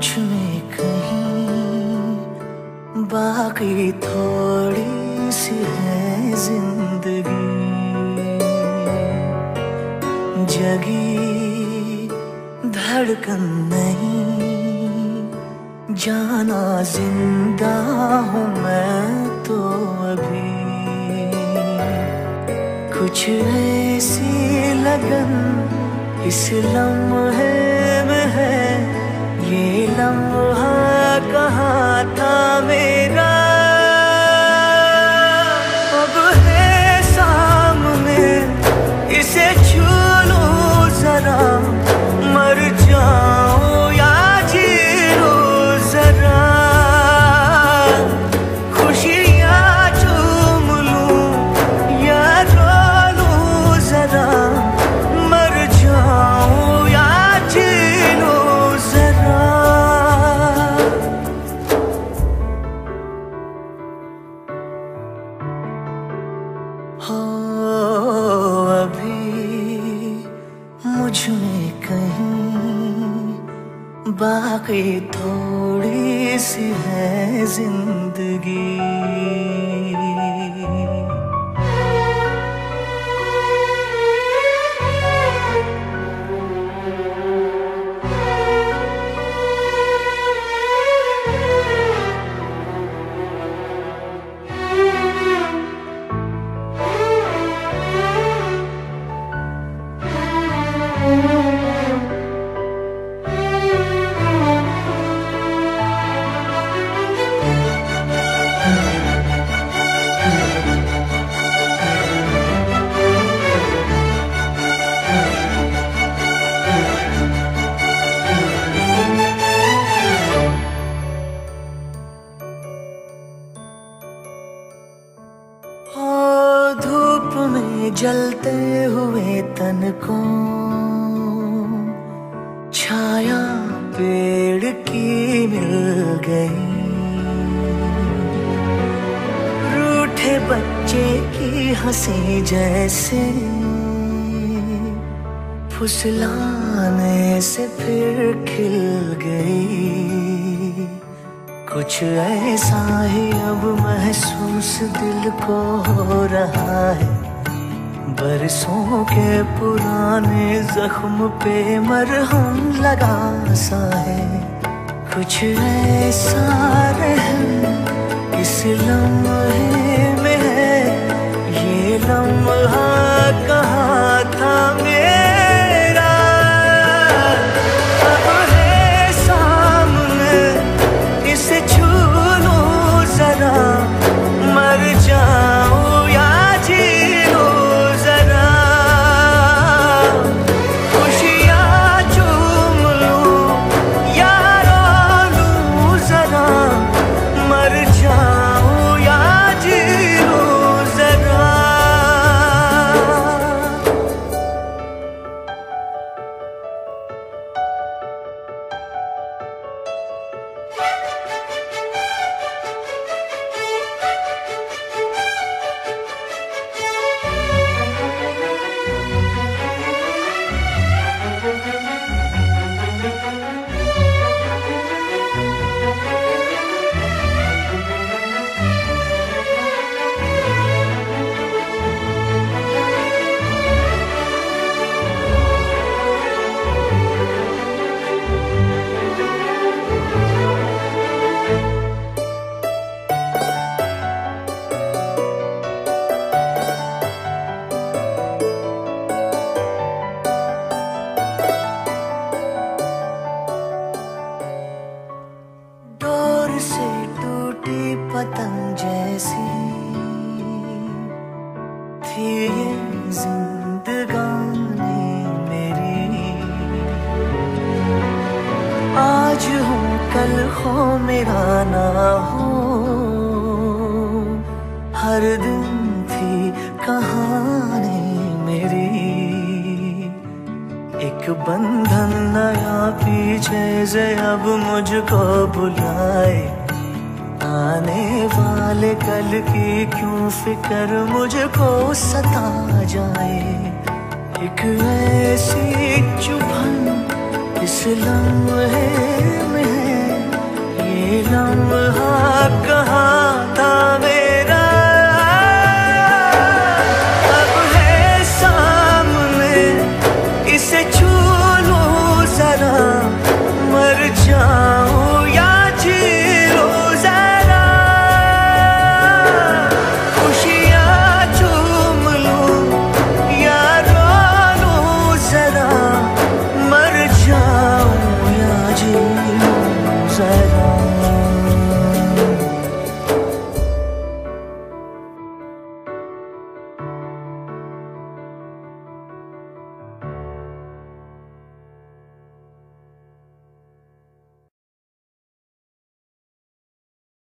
मुझमें कहीं, बाकी थोड़ी सी है ज़िंदगी। जगी धड़कन नहीं, जाना ज़िंदा हूँ मैं तो अभी। कुछ ऐसी लगन, इस लम्हे बाकी थोड़ी सी है ज़िंदगी। जलते हुए तन को, छाया पेड़ की मिल गई। रूठे बच्चे की हँसी जैसे, फुसलाने से फिर खिल गई। कुछ ऐसा ही अब महसूस दिल को हो रहा है। बरसों के पुराने जख्म पे मरहम लगा सा है। कुछ ऐसा रहम इस लम्हे से टूटी पतंग जैसी। थी ये जिंदगानी मेरी। आज हूँ, कल हो, मेरा ना हो। हर दिन एक बंधन नया पीछे से अब मुझको बुलाए। आने वाले कल की क्यों फ़िक्र मुझको सता जाए? एक ऐसी चुभन, इस लम्हे में ये लम्हा कहाँ